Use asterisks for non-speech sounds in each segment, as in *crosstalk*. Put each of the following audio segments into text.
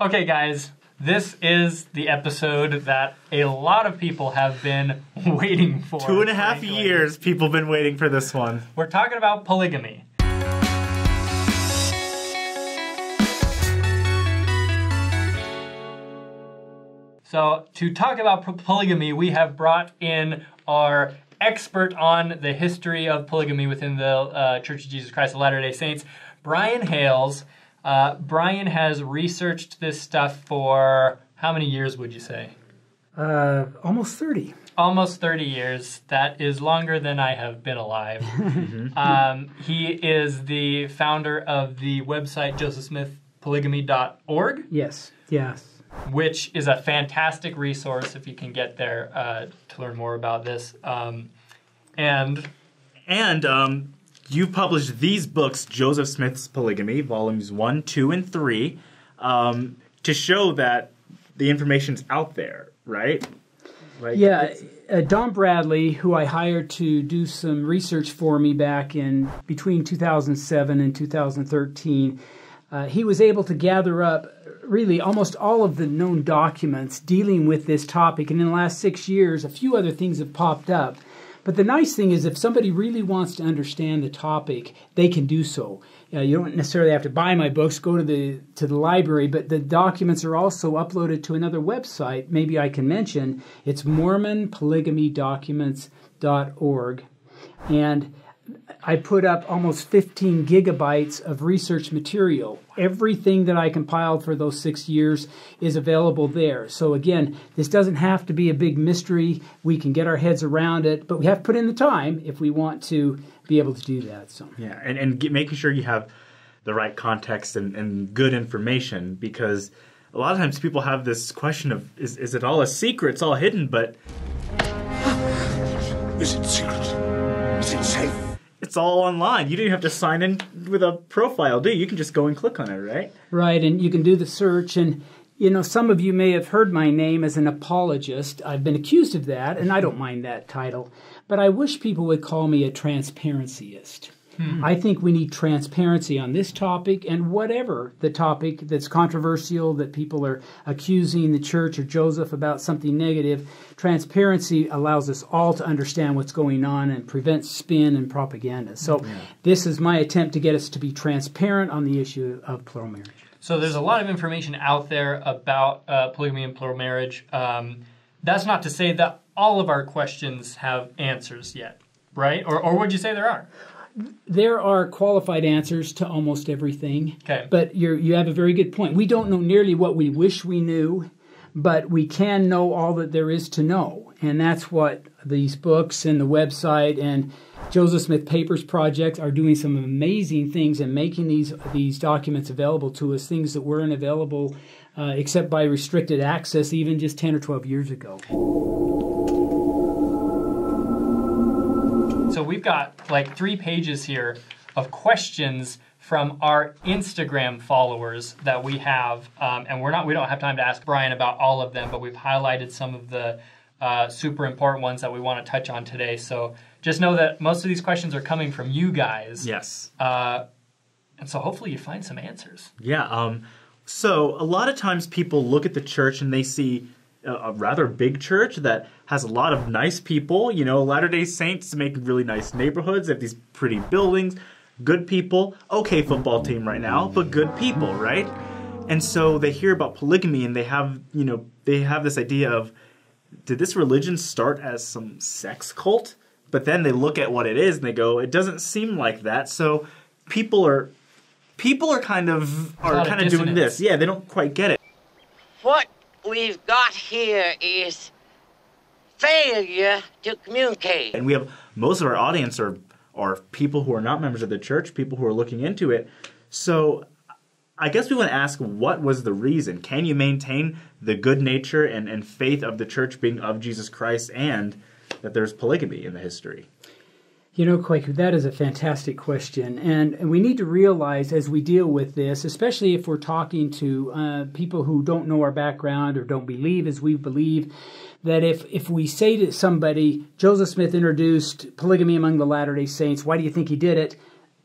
Okay, guys, this is the episode that a lot of people have been *laughs* waiting for. Two and a half frankly. years people have been waiting for this one. We're talking about polygamy. So, to talk about polygamy, we have brought in our expert on the history of polygamy within the uh, Church of Jesus Christ of Latter day Saints, Brian Hales. Uh, Brian has researched this stuff for how many years would you say? Uh, almost 30. almost 30 years. That is longer than I have been alive. *laughs* um, he is the founder of the website josephsmithpolygamy.org, Yes, yes. which is a fantastic resource if you can get there uh, to learn more about this. Um, and And um, you published these books, Joseph Smith's Polygamy, volumes one, two, and three, um, to show that the information's out there, right? Like, Yeah, uh, Don Bradley, who I hired to do some research for me back in between 2007 and 2013, uh, he was able to gather up really almost all of the known documents dealing with this topic. And in the last six years, a few other things have popped up. But the nice thing is, if somebody really wants to understand the topic, they can do so. Uh, you don't necessarily have to buy my books, go to the to the library, but the documents are also uploaded to another website. Maybe I can mention it's MormonPolygamyDocuments.org, and I put up almost 15 gigabytes of research material. Everything that I compiled for those six years is available there. So, again, this doesn't have to be a big mystery. We can get our heads around it, but we have to put in the time if we want to be able to do that. So, Yeah, and, and get, making sure you have the right context and, and good information because a lot of times people have this question of is, is it all a secret? It's all hidden, but *gasps* Is it secret? Is it safe? It's all online. You don't have to sign in with a profile, do you? You can just go and click on it, right? right, and you can do the search. And, you know, some of you may have heard my name as an apologist. I've been accused of that, and I don't mind that title. But I wish people would call me a transparencyist. I think we need transparency on this topic and whatever the topic that's controversial that people are accusing the church or Joseph about something negative. Transparency allows us all to understand what's going on and prevents spin and propaganda. So, this is my attempt to get us to be transparent on the issue of plural marriage. so there's a lot of information out there about uh, polygamy and plural marriage. Um, that's not to say that all of our questions have answers yet, right? Or, or would you say there are? There are qualified answers to almost everything. Okay. But you you have a very good point. We don't know nearly what we wish we knew, but we can know all that there is to know. And that's what these books and the website and Joseph Smith Papers Project are doing some amazing things and making these these documents available to us, things that weren't available uh, except by restricted access even just 10 or 12 years ago. We've got like three pages here of questions from our Instagram followers that we have, um, and we're not we don't have time to ask Brian about all of them, but we've highlighted some of the uh, super important ones that we want to touch on today. So just know that most of these questions are coming from you guys, Yes. uh, and so hopefully you find some answers. Yeah. Um, so a lot of times people look at the church and they see a, a rather big church that has a lot of nice people. You know, Latter Day Saints make really nice neighborhoods. They have these pretty buildings, good people. Okay, football team right now, but good people, right? And so they hear about polygamy and they have, you know, they have this idea of did this religion start as some sex cult? But then they look at what it is and they go, it doesn't seem like that. So people are people are kind of are kind of doing this. Yeah, they don't quite get it. What we've got here is failure to communicate. And we have most of our audience are are people who are not members of the church, people who are looking into it. So I guess we want to ask what was the reason? Can you maintain the good nature and, and faith of the church being of Jesus Christ and that there's polygamy in the history? You know, Kwaku, that is a fantastic question. And, and we need to realize as we deal with this, especially if we're talking to uh, people who don't know our background or don't believe as we believe, that if, if we say to somebody, Joseph Smith introduced polygamy among the Latter day Saints, why do you think he did it?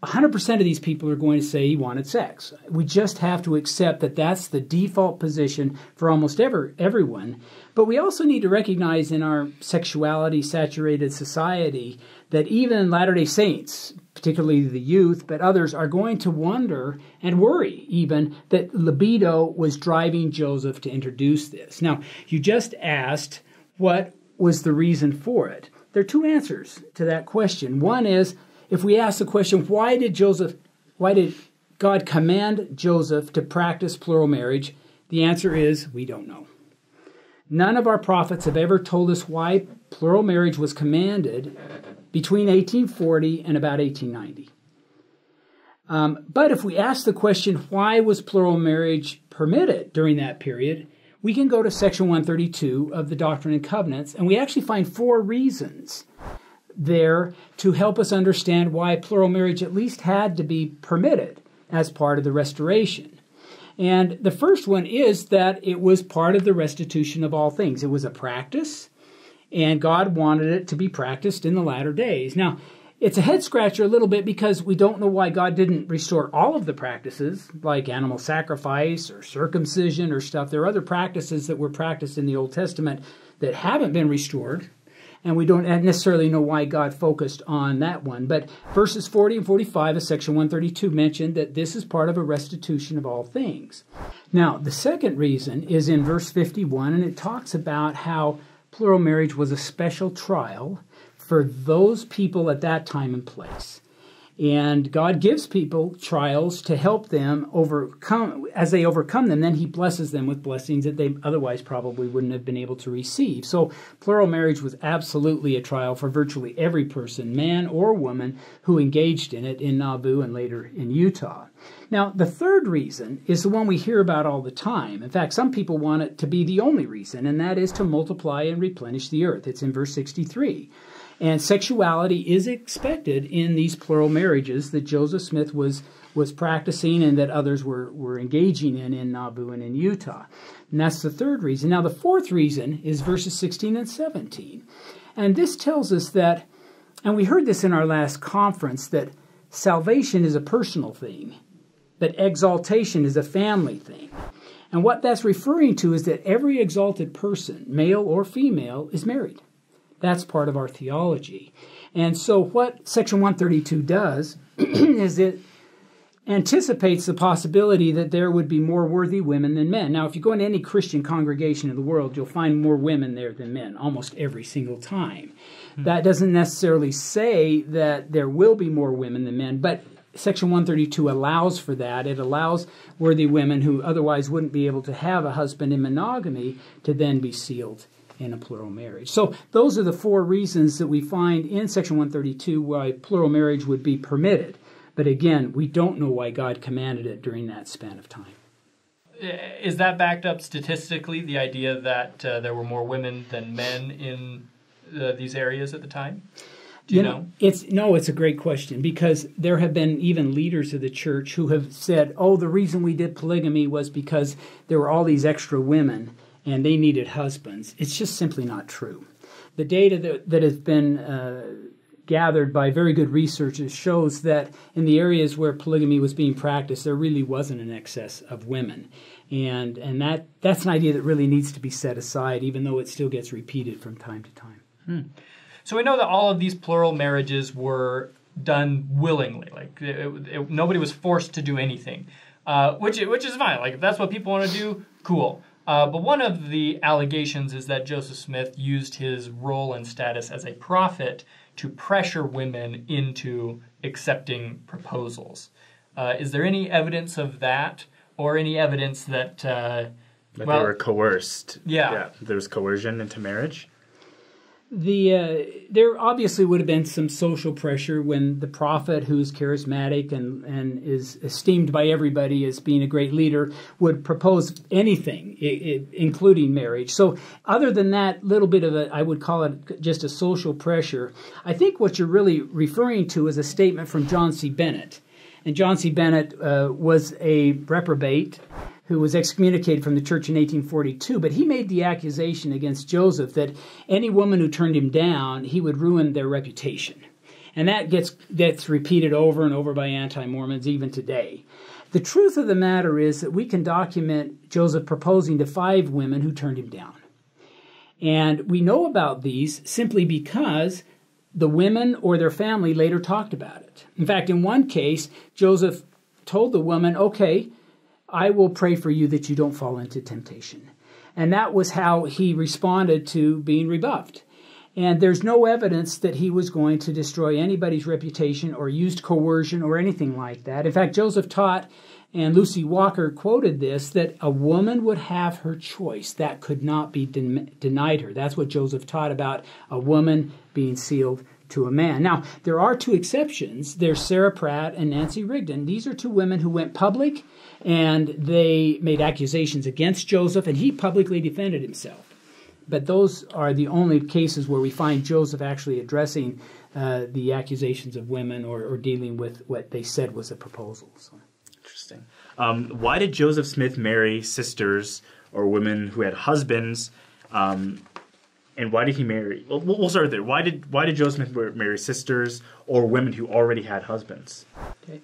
100% of these people are going to say he wanted sex. We just have to accept that that's the default position for almost ever, everyone. But we also need to recognize in our sexuality saturated society that even Latter day Saints, particularly the youth, but others, are going to wonder and worry even that libido was driving Joseph to introduce this. Now, you just asked what was the reason for it. There are two answers to that question. One is if we ask the question, why did Joseph, why did God command Joseph to practice plural marriage? The answer is we don't know. None of our prophets have ever told us why plural marriage was commanded between 1840 and about 1890. Um, but if we ask the question, why was plural marriage permitted during that period, we can go to section 132 of the Doctrine and Covenants, and we actually find four reasons there to help us understand why plural marriage at least had to be permitted as part of the restoration. And the first one is that it was part of the restitution of all things. It was a practice, and God wanted it to be practiced in the latter days. Now, it's a head scratcher a little bit because we don't know why God didn't restore all of the practices, like animal sacrifice or circumcision or stuff. There are other practices that were practiced in the Old Testament that haven't been restored and we don't necessarily know why God focused on that one. But verses 40 and 45 of section 132 mention that this is part of a restitution of all things. Now, the second reason is in verse 51, and it talks about how plural marriage was a special trial for those people at that time and place. And God gives people trials to help them overcome. As they overcome them, then He blesses them with blessings that they otherwise probably wouldn't have been able to receive. So, plural marriage was absolutely a trial for virtually every person, man or woman, who engaged in it in Nauvoo and later in Utah. Now, the third reason is the one we hear about all the time. In fact, some people want it to be the only reason, and that is to multiply and replenish the earth. It's in verse 63. And sexuality is expected in these plural marriages that Joseph Smith was was practicing and that others were, were engaging in in Nauvoo and in Utah. And that's the third reason. Now, the fourth reason is verses 16 and 17. And this tells us that, and we heard this in our last conference, that salvation is a personal thing, that exaltation is a family thing. And what that's referring to is that every exalted person, male or female, is married. That's part of our theology. And so, what Section 132 does *clears throat* is it anticipates the possibility that there would be more worthy women than men. Now, if you go into any Christian congregation in the world, you'll find more women there than men almost every single time. Mm-hmm. That doesn't necessarily say that there will be more women than men, but Section 132 allows for that. It allows worthy women who otherwise wouldn't be able to have a husband in monogamy to then be sealed in a plural marriage. So those are the four reasons that we find in Section 132 why plural marriage would be permitted. But again, we don't know why God commanded it during that span of time. Is that backed up statistically, the idea that uh, there were more women than men in uh, these areas at the time? Do you, you know, know? It's no, it's a great question because there have been even leaders of the church who have said, "Oh, the reason we did polygamy was because there were all these extra women." And they needed husbands. It's just simply not true. The data that, that has been uh, gathered by very good researchers shows that in the areas where polygamy was being practiced, there really wasn't an excess of women. And, and that, that's an idea that really needs to be set aside, even though it still gets repeated from time to time. Hmm. So we know that all of these plural marriages were done willingly. Like it, it, nobody was forced to do anything, uh, which which is fine. Like if that's what people want to do, cool. Uh, but one of the allegations is that Joseph Smith used his role and status as a prophet to pressure women into accepting proposals. Uh, is there any evidence of that, or any evidence that, uh, that well, they were coerced? Yeah. yeah, there was coercion into marriage the uh, there obviously would have been some social pressure when the prophet who's charismatic and, and is esteemed by everybody as being a great leader would propose anything I- I, including marriage. So other than that little bit of a i would call it just a social pressure i think what you're really referring to is a statement from john c. Bennett. And john c. Bennett uh, was a reprobate who was excommunicated from the church in 1842, but he made the accusation against Joseph that any woman who turned him down, he would ruin their reputation. And that gets gets repeated over and over by anti-Mormons even today. The truth of the matter is that we can document Joseph proposing to five women who turned him down. And we know about these simply because the women or their family later talked about it. In fact, in one case, Joseph told the woman, Okay, I will pray for you that you don't fall into temptation. And that was how he responded to being rebuffed. And there's no evidence that he was going to destroy anybody's reputation or used coercion or anything like that. In fact, Joseph taught, and Lucy Walker quoted this, that a woman would have her choice. That could not be den- denied her. That's what Joseph taught about a woman being sealed to a man. Now, there are two exceptions. There's Sarah Pratt and Nancy Rigdon. These are two women who went public and they made accusations against Joseph, and he publicly defended himself. But those are the only cases where we find Joseph actually addressing uh, the accusations of women or, or, dealing with what they said was a proposal. So. Interesting. Um, why did Joseph Smith marry sisters or women who had husbands? Um, and why did he marry? Well, we'll start there. Why did why did Joseph Smith marry sisters or women who already had husbands? Okay.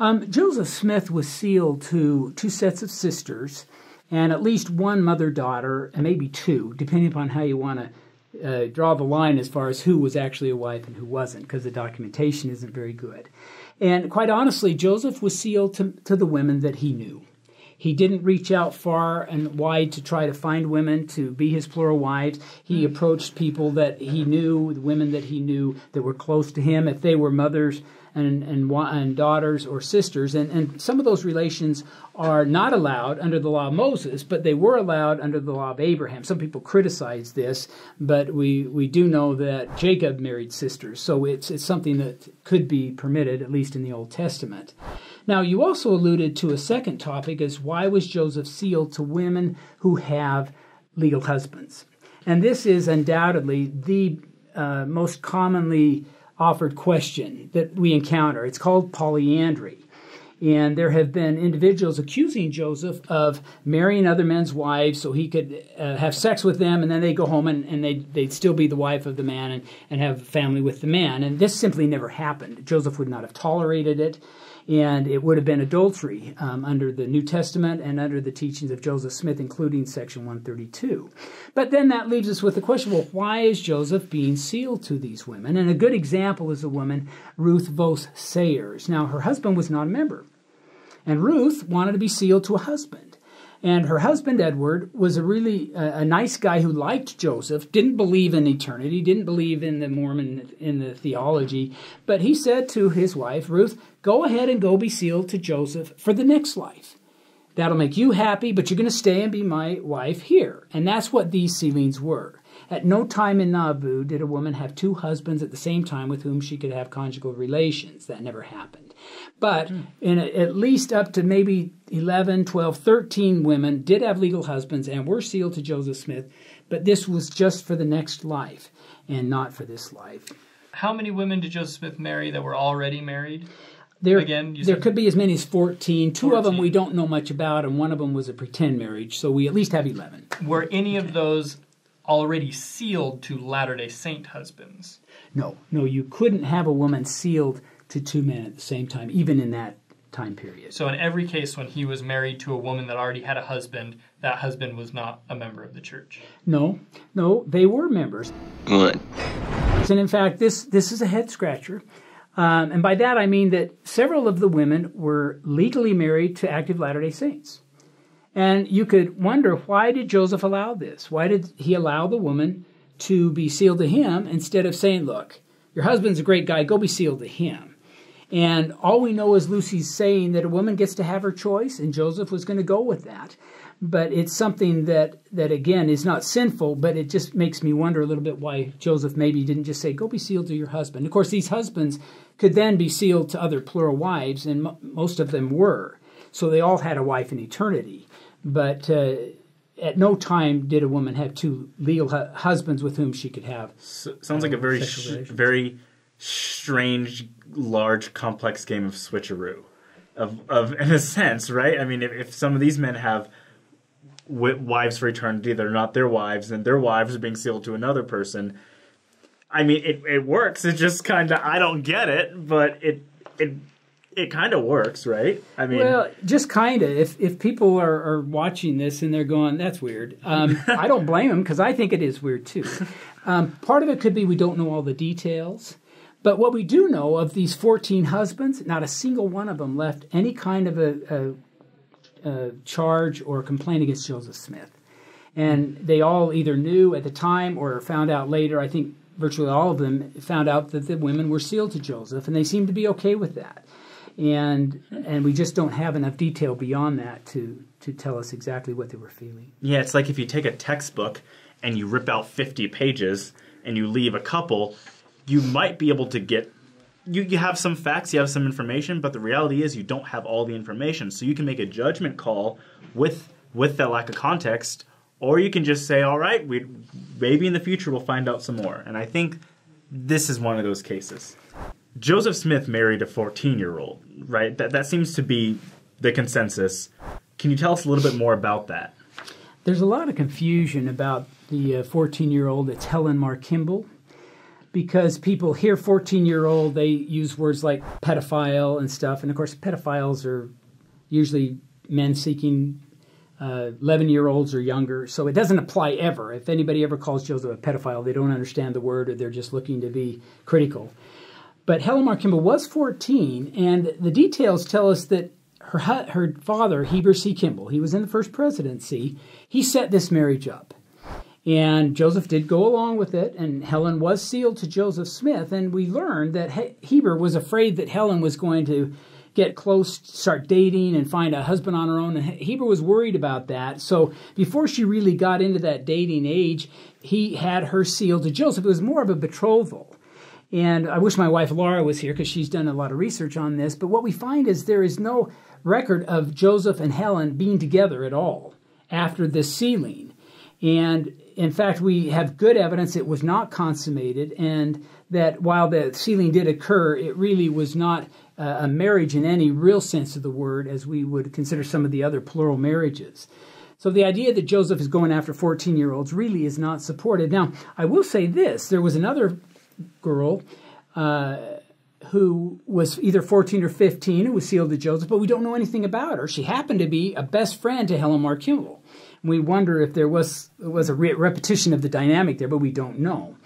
Um, Joseph Smith was sealed to two sets of sisters and at least one mother daughter, and maybe two, depending upon how you want to uh, draw the line as far as who was actually a wife and who wasn't, because the documentation isn't very good. And quite honestly, Joseph was sealed to, to the women that he knew. He didn't reach out far and wide to try to find women to be his plural wives. He approached people that he knew, the women that he knew that were close to him. If they were mothers, and, and, and daughters or sisters. And, and some of those relations are not allowed under the law of Moses, but they were allowed under the law of Abraham. Some people criticize this, but we, we do know that Jacob married sisters. So it's, it's something that could be permitted, at least in the Old Testament. Now, you also alluded to a second topic as why was Joseph sealed to women who have legal husbands? And this is undoubtedly the uh, most commonly offered question that we encounter. It's called polyandry. And there have been individuals accusing Joseph of marrying other men's wives so he could uh, have sex with them, and then they go home and, and they'd, they'd still be the wife of the man and, and have family with the man. And this simply never happened. Joseph would not have tolerated it and it would have been adultery um, under the New Testament and under the teachings of Joseph Smith, including section 132. But then that leaves us with the question well, why is Joseph being sealed to these women? And a good example is the woman Ruth Vose Sayers. Now, her husband was not a member, and Ruth wanted to be sealed to a husband. And her husband, Edward, was a really uh, a nice guy who liked Joseph, didn't believe in eternity, didn't believe in the Mormon, in the theology. But he said to his wife, Ruth, go ahead and go be sealed to Joseph for the next life. That'll make you happy, but you're going to stay and be my wife here. And that's what these sealings were. At no time in Nauvoo did a woman have two husbands at the same time with whom she could have conjugal relations. That never happened. But hmm. in a, at least up to maybe 11, 12, 13 women did have legal husbands and were sealed to Joseph Smith, but this was just for the next life and not for this life. How many women did Joseph Smith marry that were already married? There, Again, there could be as many as 14. Two 14. of them we don't know much about, and one of them was a pretend marriage, so we at least have 11. Were any of those already sealed to Latter day Saint husbands? No, no, you couldn't have a woman sealed to two men at the same time, even in that time period. So, in every case, when he was married to a woman that already had a husband, that husband was not a member of the church. No, no, they were members. Good. And in fact, this this is a head scratcher. Um, and by that I mean that several of the women were legally married to active Latter day Saints. And you could wonder why did Joseph allow this? Why did he allow the woman to be sealed to him instead of saying, look, your husband's a great guy, go be sealed to him? And all we know is Lucy's saying that a woman gets to have her choice, and Joseph was going to go with that. But it's something that, that again is not sinful, but it just makes me wonder a little bit why Joseph maybe didn't just say, Go be sealed to your husband. Of course, these husbands could then be sealed to other plural wives, and most of them were. So they all had a wife in eternity. But uh, at no time did a woman have two legal hu- husbands with whom she could have. So, sounds uh, like a very, sh- very strange, large, complex game of switcheroo. Of, of in a sense, right? I mean, if, if some of these men have wives for eternity they're not their wives, and their wives are being sealed to another person, I mean, it, it works. It just kind of I don't get it, but it it it kind of works, right? I mean, Well, just kind of. If if people are, are watching this and they're going, "That's weird," um, I don't blame them because I think it is weird too. Um, part of it could be we don't know all the details, but what we do know of these fourteen husbands, not a single one of them left any kind of a, a, a charge or complaint against Joseph Smith, and they all either knew at the time or found out later. I think virtually all of them found out that the women were sealed to Joseph, and they seemed to be okay with that and and we just don't have enough detail beyond that to to tell us exactly what they were feeling. yeah, it's like if you take a textbook and you rip out 50 pages and you leave a couple, you might be able to get you, you have some facts, you have some information, but the reality is you don't have all the information. So you can make a judgment call with with that lack of context, or you can just say, all right, we maybe in the future we'll find out some more. And I think this is one of those cases. Joseph Smith married a 14 year old, right? That that seems to be the consensus. Can you tell us a little bit more about that? There's a lot of confusion about the uh, 14 year old. It's Helen Mar Kimball. Because people hear 14 year old, they use words like pedophile and stuff. And of course, pedophiles are usually men seeking uh, 11 year olds or younger. So it doesn't apply ever. If anybody ever calls Joseph a pedophile, they don't understand the word or they're just looking to be critical. But Helen Mar Kimball was 14, and the details tell us that her, her father, Heber C. Kimball, he was in the first presidency, he set this marriage up. And Joseph did go along with it, and Helen was sealed to Joseph Smith. And we learned that he- Heber was afraid that Helen was going to get close, start dating, and find a husband on her own. And Heber was worried about that. So before she really got into that dating age, he had her sealed to Joseph. It was more of a betrothal. And I wish my wife Laura was here because she's done a lot of research on this. But what we find is there is no record of Joseph and Helen being together at all after this sealing. And in fact, we have good evidence it was not consummated, and that while the sealing did occur, it really was not a marriage in any real sense of the word, as we would consider some of the other plural marriages. So the idea that Joseph is going after 14 year olds really is not supported. Now, I will say this there was another girl uh, who was either 14 or 15 who was sealed to Joseph, but we don't know anything about her. She happened to be a best friend to Helen Mar Kimball. We wonder if there was was a re- repetition of the dynamic there, but we don't know.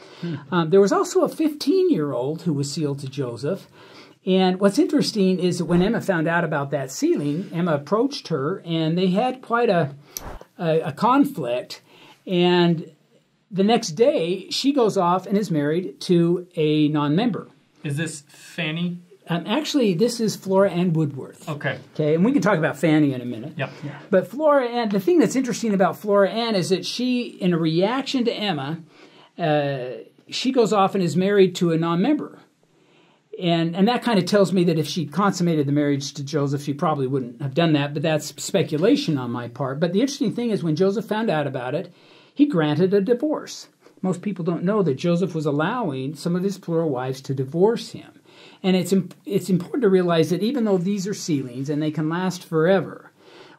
Um, there was also a 15 year old who was sealed to Joseph. And what's interesting is that when Emma found out about that sealing, Emma approached her, and they had quite a, a, a conflict. And the next day, she goes off and is married to a non-member. Is this Fanny? Um, actually, this is Flora Ann Woodworth. Okay. Okay, and we can talk about Fanny in a minute. Yep. But Flora Ann, the thing that's interesting about Flora Ann is that she, in a reaction to Emma, uh, she goes off and is married to a non-member. And, and that kind of tells me that if she consummated the marriage to Joseph, she probably wouldn't have done that, but that's speculation on my part. But the interesting thing is when Joseph found out about it, he granted a divorce. Most people don't know that Joseph was allowing some of his plural wives to divorce him. And it's, imp- it's important to realize that even though these are sealings and they can last forever,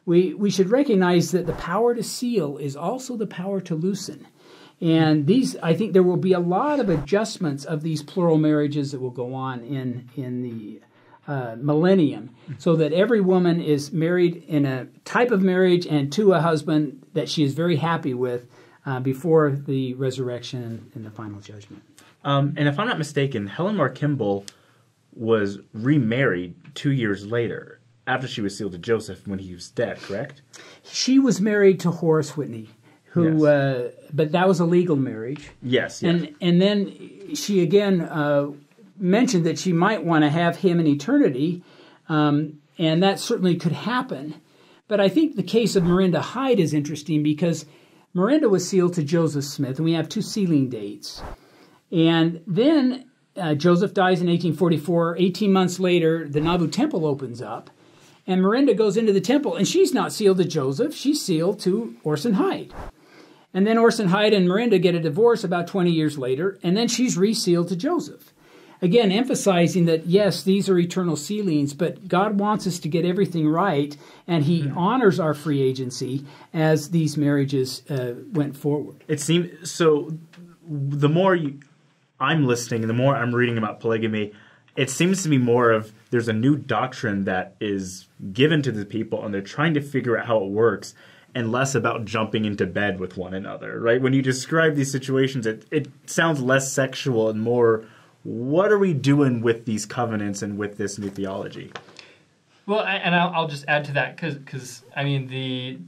we, we should recognize that the power to seal is also the power to loosen. And these, I think there will be a lot of adjustments of these plural marriages that will go on in, in the uh, millennium, so that every woman is married in a type of marriage and to a husband that she is very happy with uh, before the resurrection and, the final judgment. Um, and if I'm not mistaken, Helen Mar Kimball was remarried two years later after she was sealed to Joseph when he was dead, correct? She was married to Horace Whitney, who, Yes. uh, but that was a legal marriage. Yes. yes. And and then she again uh, mentioned that she might want to have him in eternity, um, and that certainly could happen. But I think the case of Marinda Hyde is interesting because Marinda was sealed to Joseph Smith, and we have two sealing dates. And then uh, Joseph dies in 1844. 18 months later, the Nauvoo Temple opens up, and Marinda goes into the temple, and she's not sealed to Joseph, she's sealed to Orson Hyde. And then Orson Hyde and Marinda get a divorce about 20 years later, and then she's resealed to Joseph. Again, emphasizing that yes, these are eternal sealings, but God wants us to get everything right, and He honors our free agency as these marriages uh, went forward. it seemed so. The more you, I'm listening, the more I'm reading about polygamy, it seems to be more of there's a new doctrine that is given to the people, and they're trying to figure out how it works, and less about jumping into bed with one another. Right? When you describe these situations, it it sounds less sexual and more. What are we doing with these covenants and with this new theology? Well, and I'll, I'll just add to that because I mean the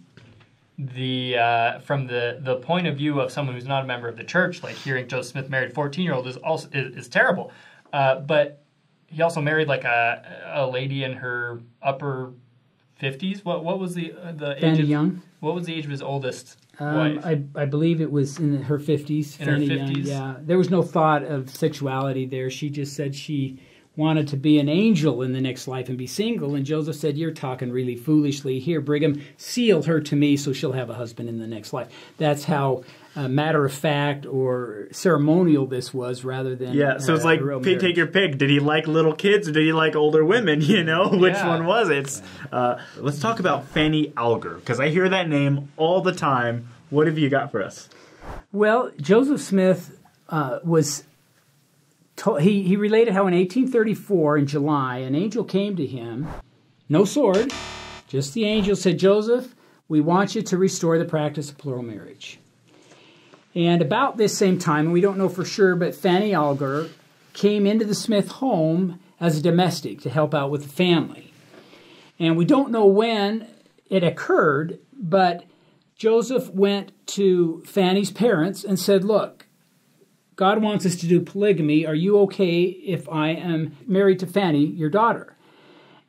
the uh, from the the point of view of someone who's not a member of the church, like hearing Joseph Smith married a fourteen year old is also is, is terrible. Uh, but he also married like a a lady in her upper fifties. What what was the uh, the age Fanny of, Young. What was the age of his oldest Um, wife? I, I believe it was in her 50s. In her Fanny Young, 50s? Yeah. There was no thought of sexuality there. She just said she wanted to be an angel in the next life and be single. And Joseph said, You're talking really foolishly. Here, Brigham, seal her to me so she'll have a husband in the next life. That's how uh, matter of fact or ceremonial this was rather than. Yeah, so it's like pick, take your pick. Did he like little kids or did he like older women? *laughs* You know, which Yeah. one was it? Uh, let's talk about Fanny Alger because I hear that name all the time. What have you got for us? Well, Joseph Smith uh, was. He, he related how in 1834, in July, an angel came to him, no sword, just the angel said, Joseph, we want you to restore the practice of plural marriage. And about this same time, and we don't know for sure, but Fanny Alger came into the Smith home as a domestic to help out with the family. And we don't know when it occurred, but Joseph went to Fanny's parents and said, Look, God wants us to do polygamy. Are you okay if I am married to Fanny, your daughter?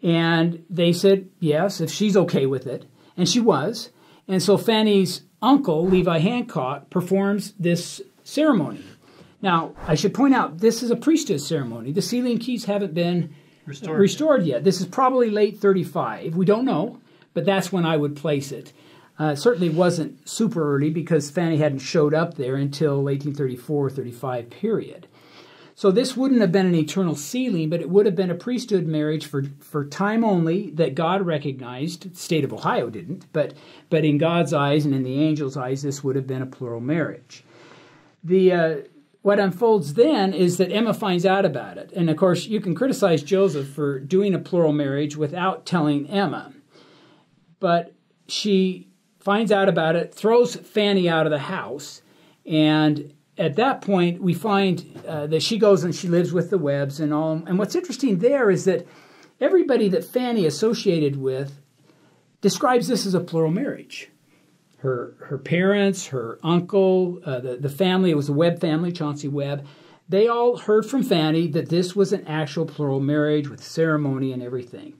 And they said, Yes, if she's okay with it. And she was. And so Fanny's uncle, Levi Hancock, performs this ceremony. Now, I should point out, this is a priesthood ceremony. The sealing keys haven't been Restored. restored yet. This is probably late 35. We don't know, but that's when I would place it. Uh, it certainly wasn't super early because Fanny hadn't showed up there until 1834 35 period. So this wouldn't have been an eternal sealing, but it would have been a priesthood marriage for, for time only that God recognized. The state of Ohio didn't, but but in God's eyes and in the angel's eyes, this would have been a plural marriage. The uh, what unfolds then is that Emma finds out about it, and of course you can criticize Joseph for doing a plural marriage without telling Emma, but she finds out about it, throws Fanny out of the house, and at that point, we find uh, that she goes and she lives with the Webbs and all. And what's interesting there is that everybody that Fanny associated with describes this as a plural marriage. Her her parents, her uncle, uh, the the family. It was the Webb family, Chauncey Webb. They all heard from Fanny that this was an actual plural marriage with ceremony and everything.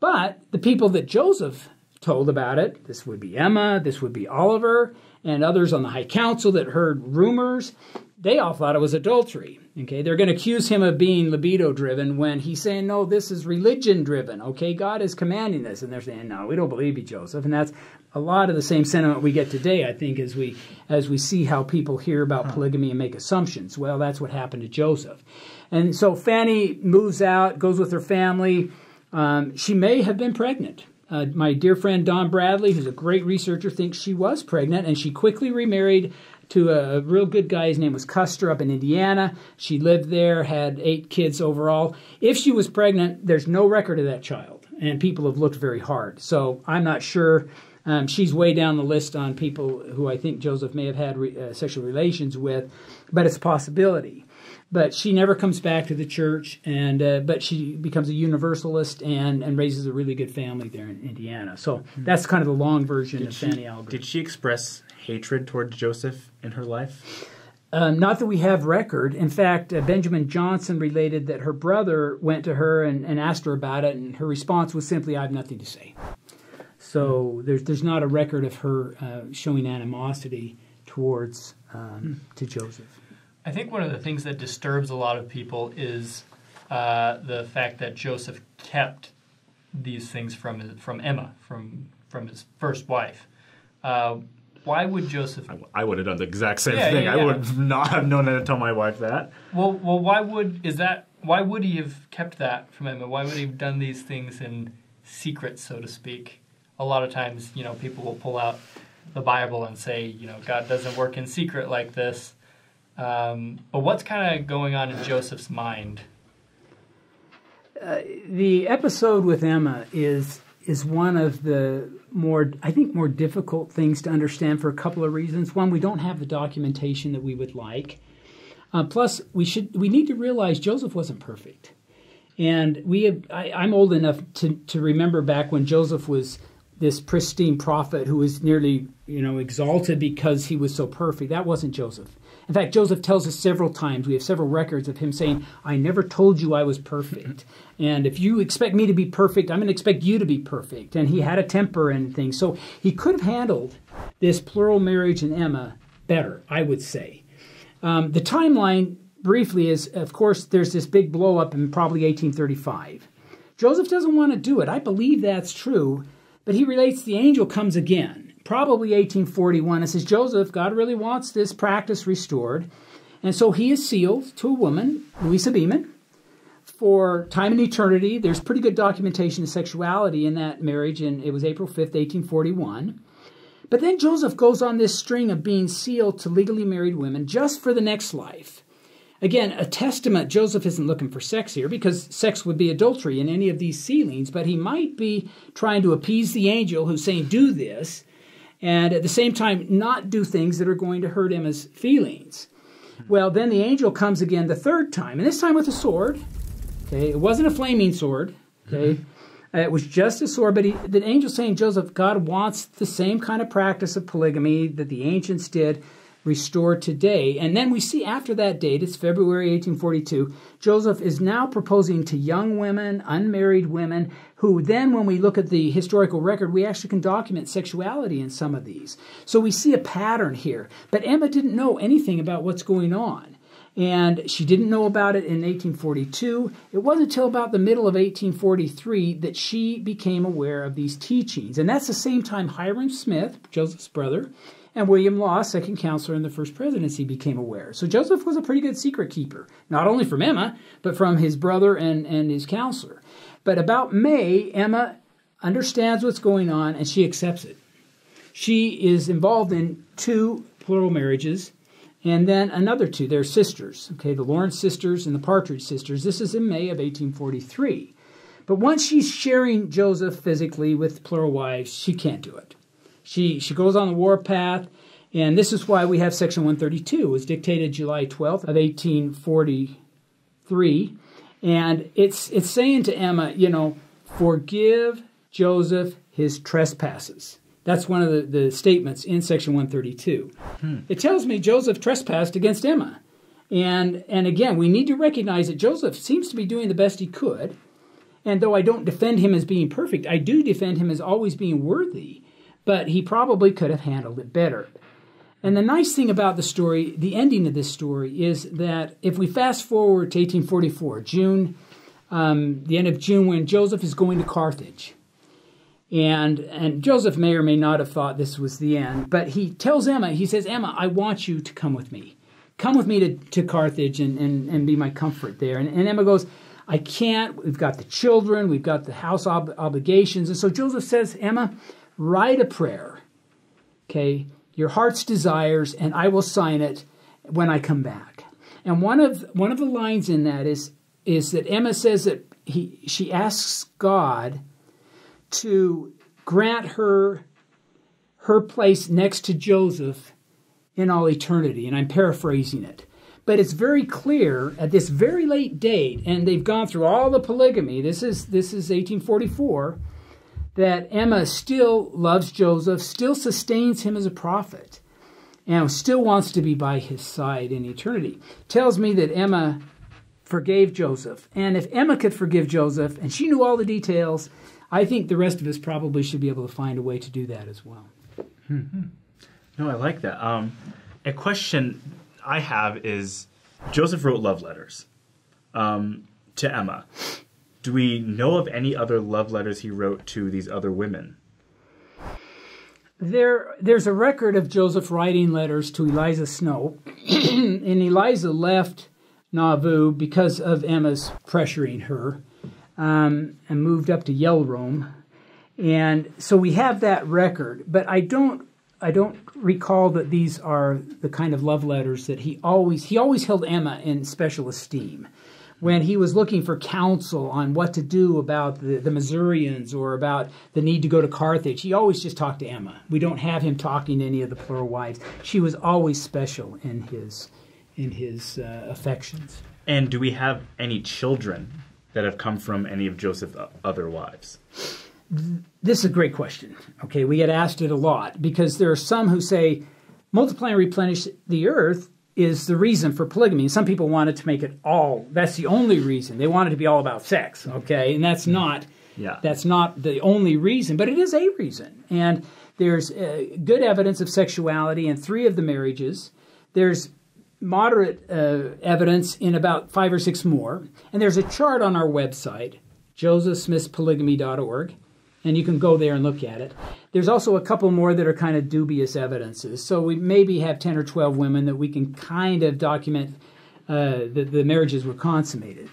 But the people that Joseph told about it, this would be Emma, this would be Oliver, and others on the High Council that heard rumors, they all thought it was adultery. Okay, they're going to accuse him of being libido driven when he's saying, no, this is religion driven. Okay, God is commanding this. And they're saying, no, we don't believe you, Joseph. And that's a lot of the same sentiment we get today, I think, as we as we see how people hear about polygamy and make assumptions. Well, that's what happened to Joseph. And so Fanny moves out, goes with her family. Um, she may have been pregnant. Uh, my dear friend Don Bradley, who's a great researcher, thinks she was pregnant, and she quickly remarried to a real good guy. His name was Custer up in Indiana. She lived there, had eight kids overall. If she was pregnant, there's no record of that child, and people have looked very hard. So I'm not sure. Um, she's way down the list on people who I think Joseph may have had re- uh, sexual relations with, but it's a possibility but she never comes back to the church and uh, but she becomes a universalist and and raises a really good family there in indiana. So that's kind of the long version of fanny alger Did she express hatred towards Joseph in her life? um, not that we have record. In fact uh, benjamin johnson related that her brother went to her and, and asked her about it and her response was simply i have nothing to say. So there's there's not a record of her uh, showing animosity towards um, to joseph I think one of the things that disturbs a lot of people is uh, the fact that Joseph kept these things from from Emma, from from his first wife. Uh, why would Joseph? I would have done the exact same Yeah, thing. yeah, yeah. I would not have known how to tell my wife that. Well, well, why would is that? Why would he have kept that from Emma? Why would he have done these things in secret, so to speak? A lot of times, you know, people will pull out the Bible and say, you know, God doesn't work in secret like this. Um, but what's kind of going on in Joseph's mind? the episode with Emma is is one of the more I think more difficult things to understand for a couple of reasons. One, we don't have the documentation that we would like. Uh, plus, we should we need to realize Joseph wasn't perfect, and we have, I, I'm old enough to to remember back when Joseph was this pristine prophet who was nearly you know exalted because he was so perfect. That wasn't Joseph. In fact, Joseph tells us several times, we have several records of him saying, I never told you I was perfect. And if you expect me to be perfect, I'm going to expect you to be perfect. And he had a temper and things. So he could have handled this plural marriage in Emma better, I would say. Um, the timeline, briefly, is of course, there's this big blow up in probably 1835. Joseph doesn't want to do it. I believe that's true. But he relates the angel comes again probably 1841. It says, Joseph, God really wants this practice restored. And so he is sealed to a woman, Louisa Beaman, for time and eternity. There's pretty good documentation of sexuality in that marriage, and it was April 5th, 1841. But then Joseph goes on this string of being sealed to legally married women just for the next life. Again, a testament, Joseph isn't looking for sex here because sex would be adultery in any of these sealings, but he might be trying to appease the angel who's saying, Do this, and at the same time not do things that are going to hurt Emma's feelings. Well, then the angel comes again the third time, and this time with a sword. Okay, it wasn't a flaming sword. Okay, mm-hmm. it was just a sword. But he, the angel saying, Joseph, God wants the same kind of practice of polygamy that the ancients did restored today. And then we see after that date, it's February 1842, Joseph is now proposing to young women, unmarried women, who then, when we look at the historical record, we actually can document sexuality in some of these. So we see a pattern here. But Emma didn't know anything about what's going on. And she didn't know about it in 1842. It wasn't until about the middle of 1843 that she became aware of these teachings. And that's the same time Hyrum Smith, Joseph's brother, and William Law, second counselor in the first presidency, became aware. So Joseph was a pretty good secret keeper, not only from Emma, but from his brother and, and his counselor. But about May, Emma understands what's going on and she accepts it. She is involved in two plural marriages and then another two. They're sisters, okay, the Lawrence sisters and the Partridge sisters. This is in May of 1843. But once she's sharing Joseph physically with plural wives, she can't do it. She, she goes on the warpath, and this is why we have Section 132. It was dictated July 12th of 1843. And it's, it's saying to Emma, you know, forgive Joseph his trespasses. That's one of the, the statements in Section 132. Hmm. It tells me Joseph trespassed against Emma. And, and again, we need to recognize that Joseph seems to be doing the best he could. And though I don't defend him as being perfect, I do defend him as always being worthy but he probably could have handled it better. And the nice thing about the story, the ending of this story, is that if we fast forward to 1844, June, um, the end of June, when Joseph is going to Carthage, and and Joseph may or may not have thought this was the end, but he tells Emma, he says, Emma, I want you to come with me. Come with me to, to Carthage and, and, and be my comfort there. And, and Emma goes, I can't. We've got the children, we've got the house ob- obligations. And so Joseph says, Emma, write a prayer, okay, your heart's desires, and I will sign it when I come back. And one of one of the lines in that is is that Emma says that he she asks God to grant her her place next to Joseph in all eternity. And I'm paraphrasing it. But it's very clear at this very late date, and they've gone through all the polygamy. This is this is 1844 that Emma still loves Joseph, still sustains him as a prophet, and still wants to be by his side in eternity. Tells me that Emma forgave Joseph. And if Emma could forgive Joseph, and she knew all the details, I think the rest of us probably should be able to find a way to do that as well. hmm No, I like that. Um, a question I have is Joseph wrote love letters um, to Emma do we know of any other love letters he wrote to these other women? There, there's a record of Joseph writing letters to Eliza Snow, *clears throat* and Eliza left Nauvoo because of Emma's pressuring her, um, and moved up to Yelrome, and so we have that record. But I don't, I don't recall that these are the kind of love letters that he always he always held Emma in special esteem. When he was looking for counsel on what to do about the, the Missourians or about the need to go to Carthage, he always just talked to Emma. We don't have him talking to any of the plural wives. She was always special in his in his uh, affections. And do we have any children that have come from any of Joseph's other wives? This is a great question. Okay, we get asked it a lot because there are some who say multiply and replenish the earth is the reason for polygamy. Some people wanted to make it all that's the only reason. They wanted to be all about sex, okay? And that's not Yeah. that's not the only reason, but it is a reason. And there's uh, good evidence of sexuality in three of the marriages. There's moderate uh, evidence in about five or six more. And there's a chart on our website, josephsmithpolygamy.org, and you can go there and look at it. There's also a couple more that are kind of dubious evidences. So we maybe have 10 or 12 women that we can kind of document uh, that the marriages were consummated.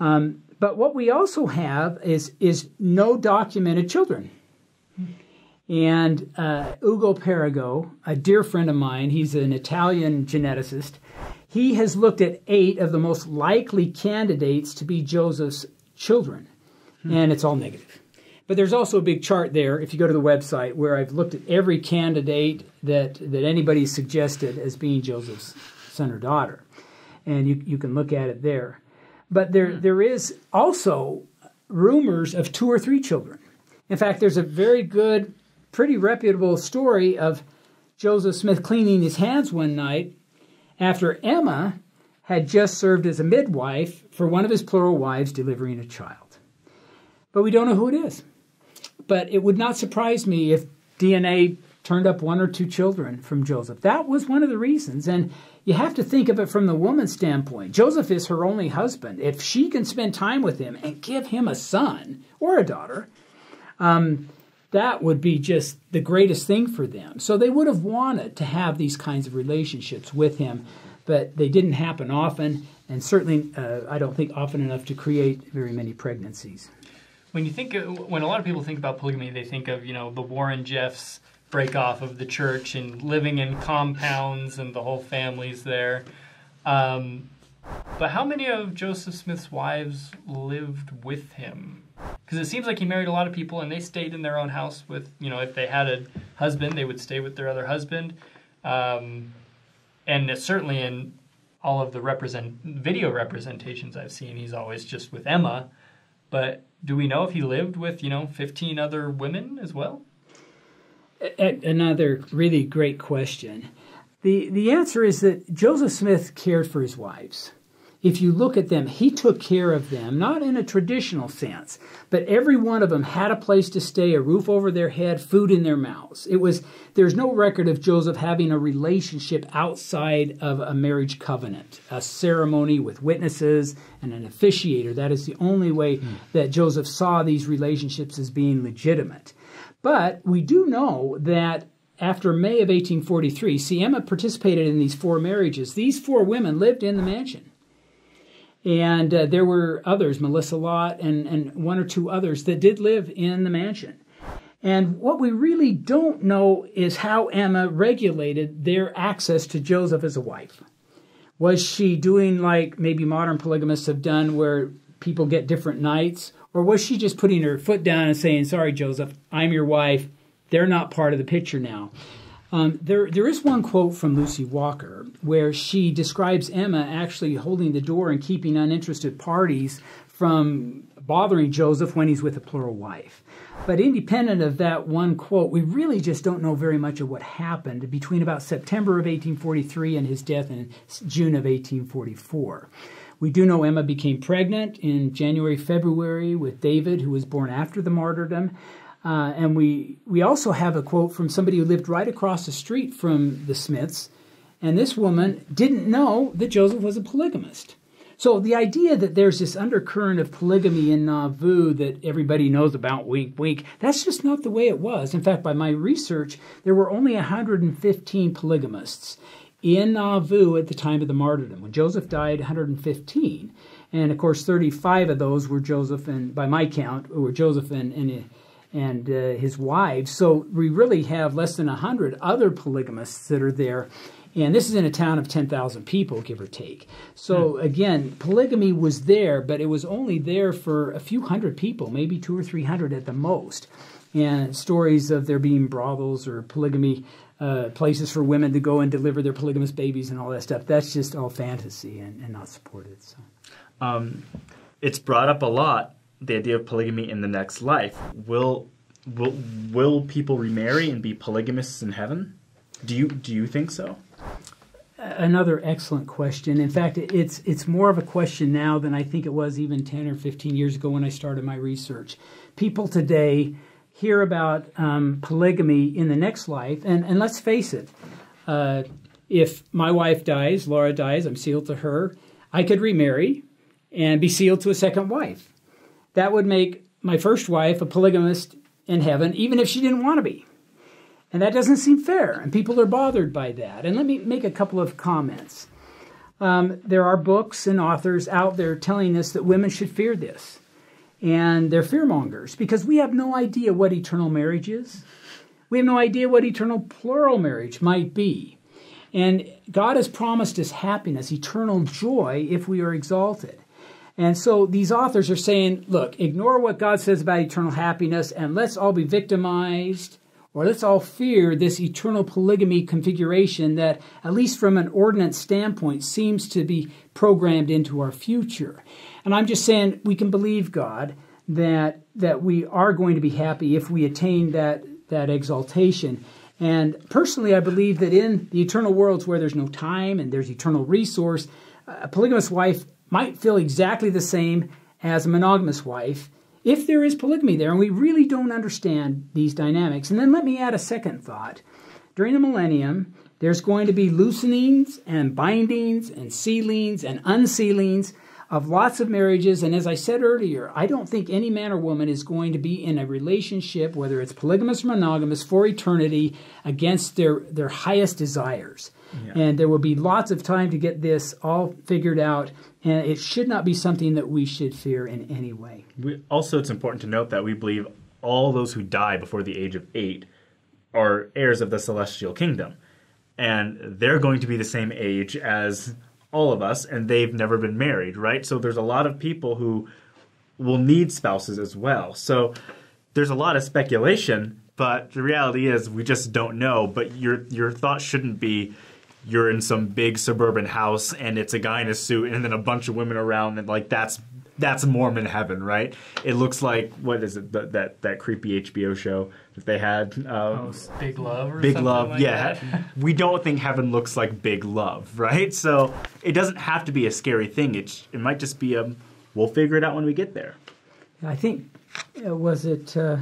Um, but what we also have is, is no documented children. And uh, Ugo Perego, a dear friend of mine, he's an Italian geneticist, he has looked at eight of the most likely candidates to be Joseph's children, and it's all negative. But there's also a big chart there, if you go to the website, where I've looked at every candidate that, that anybody suggested as being Joseph's son or daughter. And you, you can look at it there. But there, hmm. there is also rumors of two or three children. In fact, there's a very good, pretty reputable story of Joseph Smith cleaning his hands one night after Emma had just served as a midwife for one of his plural wives delivering a child. But we don't know who it is. But it would not surprise me if DNA turned up one or two children from Joseph. That was one of the reasons. And you have to think of it from the woman's standpoint. Joseph is her only husband. If she can spend time with him and give him a son or a daughter, um, that would be just the greatest thing for them. So they would have wanted to have these kinds of relationships with him, but they didn't happen often, and certainly uh, I don't think often enough to create very many pregnancies. When you think, when a lot of people think about polygamy, they think of you know the Warren Jeffs break off of the church and living in compounds and the whole family's there. Um, but how many of Joseph Smith's wives lived with him? Because it seems like he married a lot of people and they stayed in their own house with, you know, if they had a husband, they would stay with their other husband. Um, and certainly in all of the represent video representations I've seen, he's always just with Emma. But do we know if he lived with, you know, 15 other women as well? Another really great question. The, the answer is that Joseph Smith cared for his wives. If you look at them, he took care of them, not in a traditional sense, but every one of them had a place to stay, a roof over their head, food in their mouths. It was there's no record of Joseph having a relationship outside of a marriage covenant, a ceremony with witnesses and an officiator. That is the only way hmm. that Joseph saw these relationships as being legitimate. But we do know that after May of 1843, see, Emma participated in these four marriages. These four women lived in the mansion. And uh, there were others, Melissa Lott and, and one or two others, that did live in the mansion. And what we really don't know is how Emma regulated their access to Joseph as a wife. Was she doing like maybe modern polygamists have done, where people get different nights? Or was she just putting her foot down and saying, Sorry, Joseph, I'm your wife. They're not part of the picture now. Um, there, there is one quote from Lucy Walker where she describes Emma actually holding the door and keeping uninterested parties from bothering Joseph when he's with a plural wife. But independent of that one quote, we really just don't know very much of what happened between about September of 1843 and his death in June of 1844. We do know Emma became pregnant in January, February with David, who was born after the martyrdom. Uh, and we, we also have a quote from somebody who lived right across the street from the Smiths. And this woman didn't know that Joseph was a polygamist. So the idea that there's this undercurrent of polygamy in Nauvoo that everybody knows about, wink, wink, that's just not the way it was. In fact, by my research, there were only 115 polygamists in Nauvoo at the time of the martyrdom. When Joseph died, 115. And of course, 35 of those were Joseph and, by my count, were Joseph and, and and uh, his wives. So we really have less than 100 other polygamists that are there. And this is in a town of 10,000 people, give or take. So again, polygamy was there, but it was only there for a few hundred people, maybe two or three hundred at the most. And stories of there being brothels or polygamy uh, places for women to go and deliver their polygamous babies and all that stuff, that's just all fantasy and, and not supported. So. it's brought up a lot the idea of polygamy in the next life. Will will will people remarry and be polygamists in heaven? Do you do you think so? Another excellent question. In fact, it's it's more of a question now than I think it was even 10 or 15 years ago when I started my research. People today hear about um, polygamy in the next life, and, and let's face it, uh, if my wife dies, Laura dies, I'm sealed to her, I could remarry and be sealed to a second wife. That would make my first wife a polygamist in heaven, even if she didn't want to be. And that doesn't seem fair, and people are bothered by that. And let me make a couple of comments. Um, there are books and authors out there telling us that women should fear this. And they're fearmongers because we have no idea what eternal marriage is. We have no idea what eternal plural marriage might be. And God has promised us happiness, eternal joy, if we are exalted. And so these authors are saying, look, ignore what God says about eternal happiness and let's all be victimized or let's all fear this eternal polygamy configuration that, at least from an ordinance standpoint, seems to be programmed into our future. And I'm just saying we can believe God that that we are going to be happy if we attain that that exaltation. And personally, I believe that in the eternal worlds where there's no time and there's eternal resource, a polygamous wife might feel exactly the same as a monogamous wife if there is polygamy there, and we really don't understand these dynamics. And then let me add a second thought. During the millennium, there's going to be loosenings and bindings and sealings and unsealings of lots of marriages. And as I said earlier, I don't think any man or woman is going to be in a relationship, whether it's polygamous or monogamous, for eternity against their, their highest desires. Yeah. And there will be lots of time to get this all figured out, and it should not be something that we should fear in any way. We, also, it's important to note that we believe all those who die before the age of eight are heirs of the celestial kingdom. And they're going to be the same age as all of us, and they've never been married, right? So there's a lot of people who will need spouses as well. So there's a lot of speculation, but the reality is we just don't know. But your your thought shouldn't be you're in some big suburban house and it's a guy in a suit and then a bunch of women around and like that's that's Mormon heaven, right? It looks like what is it that that, that creepy HBO show that they had? Um, oh, Big Love. Big Love, like yeah. *laughs* we don't think heaven looks like Big Love, right? So it doesn't have to be a scary thing. It it might just be a we'll figure it out when we get there. I think uh, was it. Uh,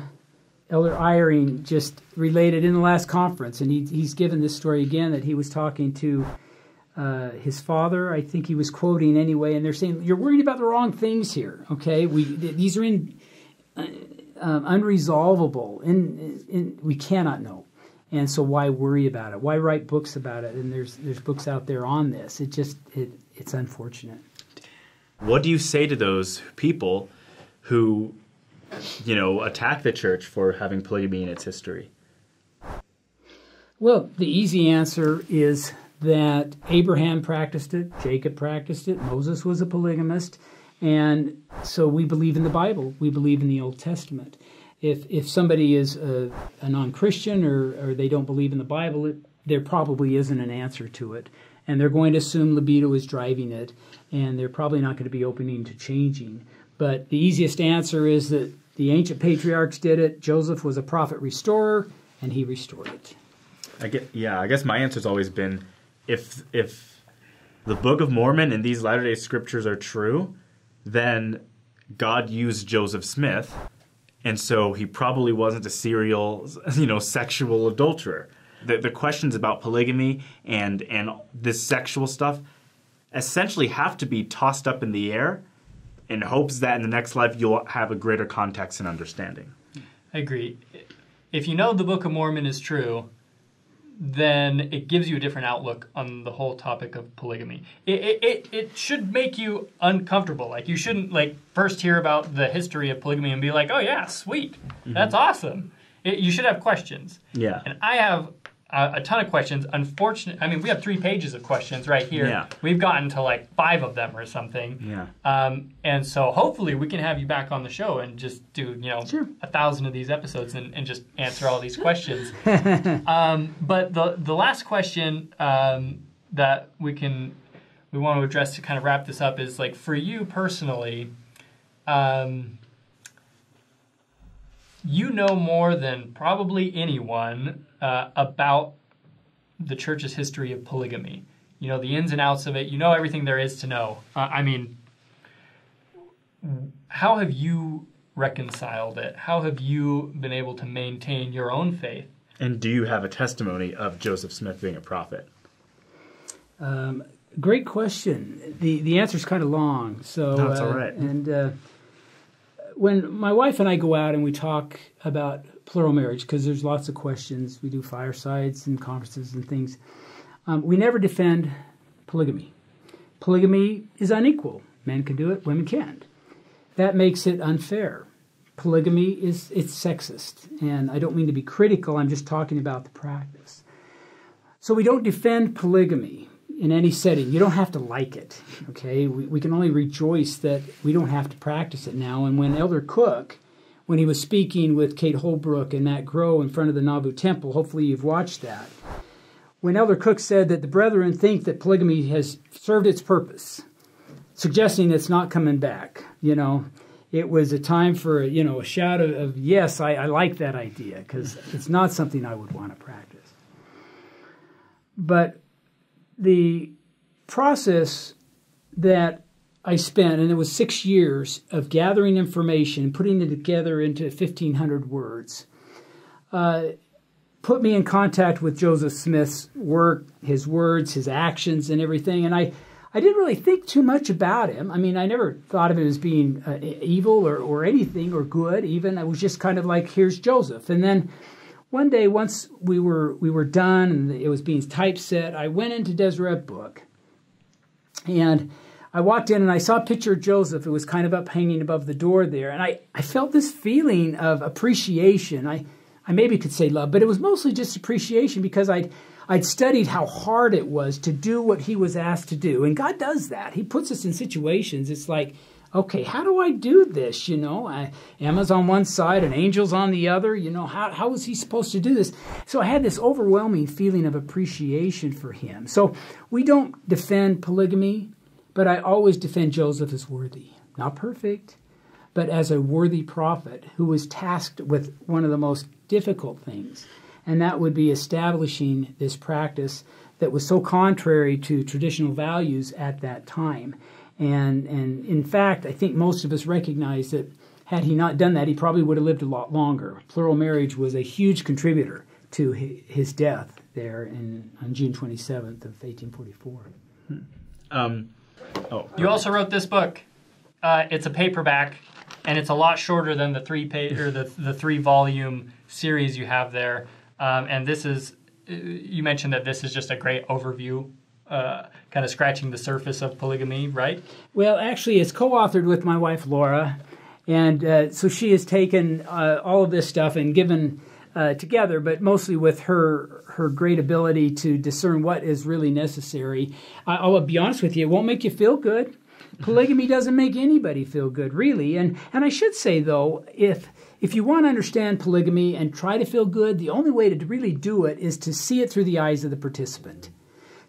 Elder Eyring just related in the last conference, and he, he's given this story again that he was talking to uh, his father. I think he was quoting anyway, and they're saying you're worried about the wrong things here. Okay, we these are in uh, um, unresolvable, and, we cannot know. And so why worry about it? Why write books about it? And there's there's books out there on this. It just it it's unfortunate. What do you say to those people who you know, attack the church for having polygamy in its history? Well, the easy answer is that Abraham practiced it, Jacob practiced it, Moses was a polygamist, and so we believe in the Bible. We believe in the Old Testament. If if somebody is a, a non-Christian or, or they don't believe in the Bible, it, there probably isn't an answer to it, and they're going to assume libido is driving it, and they're probably not going to be opening to changing. But the easiest answer is that the ancient patriarchs did it. Joseph was a prophet restorer, and he restored it. I get, yeah, I guess my answer's always been if if the Book of Mormon and these Latter Day Scriptures are true, then God used Joseph Smith, and so he probably wasn't a serial, you know, sexual adulterer. The, the questions about polygamy and and this sexual stuff essentially have to be tossed up in the air in hopes that in the next life you'll have a greater context and understanding. I agree. If you know the Book of Mormon is true, then it gives you a different outlook on the whole topic of polygamy. It, it, it, it should make you uncomfortable. Like you shouldn't like first hear about the history of polygamy and be like, oh yeah, sweet, mm-hmm. that's awesome. It, you should have questions. Yeah. And I have a, a ton of questions. Unfortunately, I mean, we have three pages of questions right here. Yeah. We've gotten to like five of them or something. Yeah. Um, and so hopefully we can have you back on the show and just do, you know, Sure. a thousand of these episodes and, and just answer all these *laughs* questions. um, but the, the last question um, that we can, we want to address to kind of wrap this up is like for you personally, um, you know more than probably anyone uh, about the church's history of polygamy. You know the ins and outs of it. You know everything there is to know. Uh, I mean, how have you reconciled it? How have you been able to maintain your own faith? And do you have a testimony of Joseph Smith being a prophet? Um, great question. The the answer is kind of long, so No, it's uh, all right. And uh, when my wife and I go out and we talk about plural marriage, because there's lots of questions, we do firesides and conferences and things. Um, we never defend polygamy. Polygamy is unequal. Men can do it, women can't. That makes it unfair. Polygamy is it's sexist, and I don't mean to be critical. I'm just talking about the practice. So we don't defend polygamy in any setting. You don't have to like it. Okay, we, we can only rejoice that we don't have to practice it now. And when Elder Cook, when he was speaking with Kate Holbrook and Matt Grow in front of the Nauvoo Temple, hopefully you've watched that. When Elder Cook said that the brethren think that polygamy has served its purpose, suggesting it's not coming back, you know, it was a time for you know a shout of, of yes, I, I like that idea because it's not something I would want to practice. But the process that I spent, and it was six years of gathering information, putting it together into 1,500 words, uh, put me in contact with Joseph Smith's work, his words, his actions, and everything. And I, I didn't really think too much about him. I mean, I never thought of him as being uh, evil or, or anything or good, even. I was just kind of like, here's Joseph. And then one day, once we were we were done and it was being typeset, I went into Deseret Book, and I walked in and I saw a picture of Joseph. It was kind of up hanging above the door there, and I, I felt this feeling of appreciation. I I maybe could say love, but it was mostly just appreciation because I'd I'd studied how hard it was to do what he was asked to do, and God does that. He puts us in situations. It's like okay, how do I do this? You know, I, Emma's on one side and Angel's on the other. You know, how, how is he supposed to do this? So I had this overwhelming feeling of appreciation for him. So we don't defend polygamy, but I always defend Joseph as worthy. Not perfect, but as a worthy prophet who was tasked with one of the most difficult things, and that would be establishing this practice that was so contrary to traditional values at that time. And, and in fact, I think most of us recognize that had he not done that, he probably would have lived a lot longer. Plural marriage was a huge contributor to his death there in, on June 27th of 1844. Um, oh, You also wrote this book. Uh, it's a paperback, and it's a lot shorter than the three page or the the three volume series you have there. Um, and this is, uh, you mentioned that this is just a great overview, uh, kind of scratching the surface of polygamy, right? Well, actually, it's co authored with my wife, Laura. And uh, so she has taken uh, all of this stuff and given uh, together, but mostly with her her great ability to discern what is really necessary. I, I'll be honest with you, it won't make you feel good. Polygamy doesn't make anybody feel good, really. And and I should say though, if if you want to understand polygamy and try to feel good, the only way to really do it is to see it through the eyes of the participant.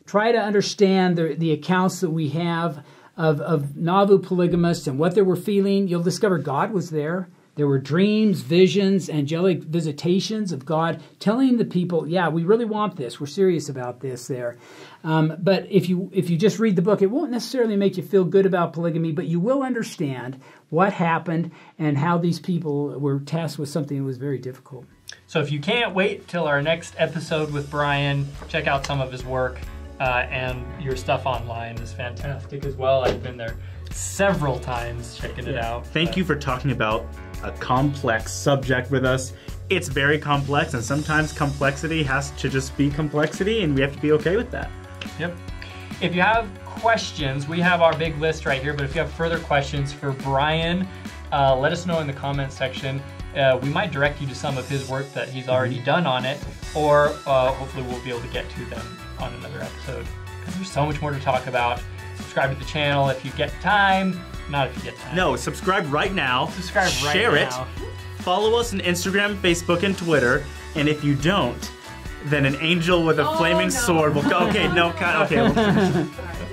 Try to understand the, the accounts that we have of, of Nauvoo polygamists and what they were feeling. You'll discover God was there. There were dreams, visions, angelic visitations of God telling the people, "Yeah, we really want this. We're serious about this." There, um, but if you if you just read the book, it won't necessarily make you feel good about polygamy, but you will understand what happened and how these people were tasked with something that was very difficult. So if you can't wait till our next episode with Brian, check out some of his work. Uh, and your stuff online is fantastic as well. I've been there several times checking it out. Thank you for talking about a complex subject with us. it's very complex, and sometimes complexity has to just be complexity, and we have to be okay with that. Yep. If you have questions, we have our big list right here, but if you have further questions for Brian, uh, let us know in the comments section. Uh, we might direct you to some of his work that he's already done on it, or uh, hopefully we'll be able to get to them on another episode. There's so much more to talk about. Subscribe to the channel if you get time. Not if you get time. No, subscribe right now. Subscribe right Share now. Share it. Follow us on Instagram, Facebook, and Twitter. And if you don't, then an angel with a oh, flaming sword will go. Okay, no, cut. Okay. *laughs* we'll-